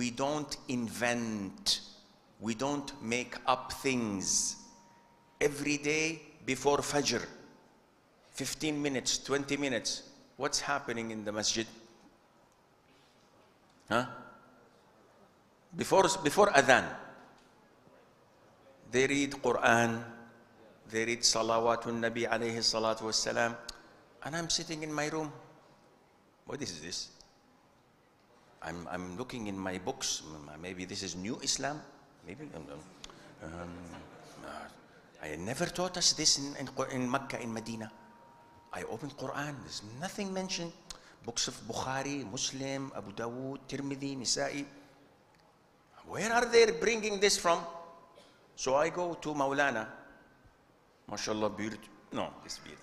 we don't invent, we don't make up things. Every day before Fajr, 15 minutes, 20 minutes, what's happening in the masjid? Huh? Before, before Adhan, they read Quran, they read Salawatun Nabi alayhi salatu wassalam, and I'm sitting in my room. What is this? I'm, I'm looking in my books. Maybe this is new Islam. Maybe. Um, uh, I never taught us this in, in, in Mecca, in Medina. I opened Quran. There's nothing mentioned. Books of Bukhari, Muslim, Abu Dawood, Tirmidhi, Nisa'i. Where are they bringing this from? So I go to Maulana. MashaAllah, beard. No, beard.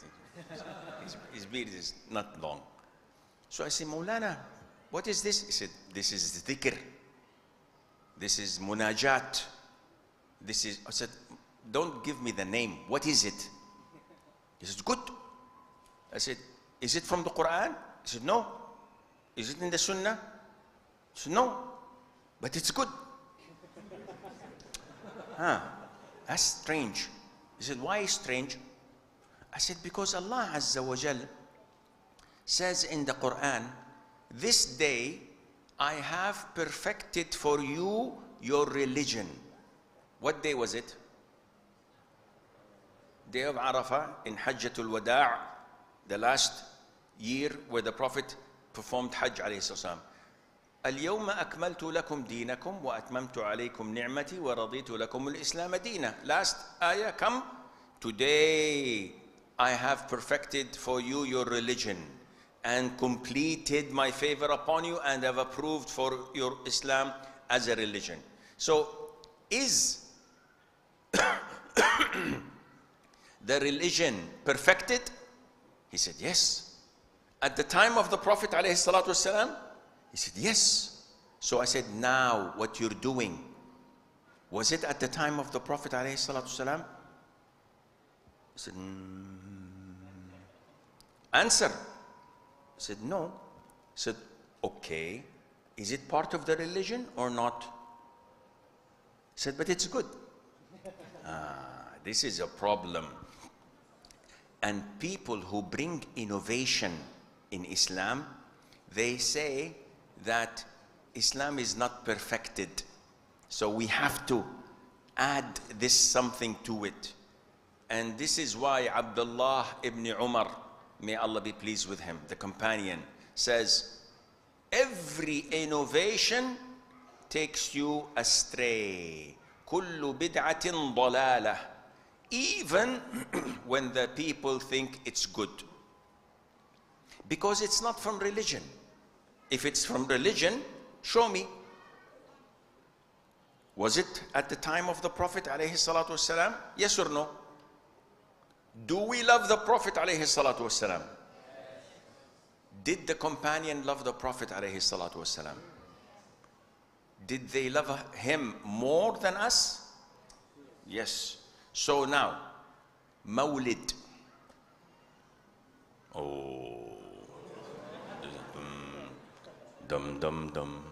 His, his beard is not long. So I say, Maulana, what is this? He said, this is dhikr. This is munajat. This is, I said, don't give me the name. What is it? He said, good. I said, is it from the Quran? He said, no. Is it in the Sunnah? He said, no. But it's good. Huh. That's strange. He said, why strange? I said, because Allah Azza wa Jal says in the Quran, this day I have perfected for you your religion. What day was it? Day of Arafah in Hajjatul Wada' the last year where the Prophet performed Hajj alayhi salam. اليوم أكملت لكم دينكم وأتممت عليكم نعمتي ورضيت لكم الإسلام دينا. Last ayah come. Today I have perfected for you your religion and completed my favor upon you and have approved for your Islam as a religion. So is the religion perfected? He said, yes. At the time of the Prophet ﷺ, he said, yes. So I said, now what you're doing, was it at the time of the Prophet? He said, "Mm." answer. I said, no. Said, okay. Is it part of the religion or not? He said, but it's good. ah, this is a problem. And people who bring innovation in Islam, they say that Islam is not perfected. So we have to add this something to it. And this is why Abdullah ibn Umar, may Allah be pleased with him, the companion, says, every innovation takes you astray. كل بدعة ضلالة. Even when the people think it's good. Because it's not from religion. If it's from religion, show me. Was it at the time of the Prophet alayhi salatu wasalam? Yes or no? Do we love the Prophet alayhi salatu wasalam? Did the companion love the Prophet alayhi salatu wasalam? Did they love him more than us? Yes. So now, Mawlid. Oh. Dum dum dum.